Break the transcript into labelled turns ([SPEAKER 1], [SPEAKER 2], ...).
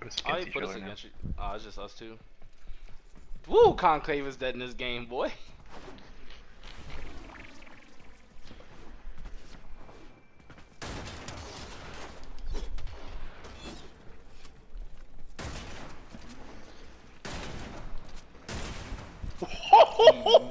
[SPEAKER 1] Put us against
[SPEAKER 2] put us against you. Oh, it's just us two. Woo! Conclave is dead in this game, boy.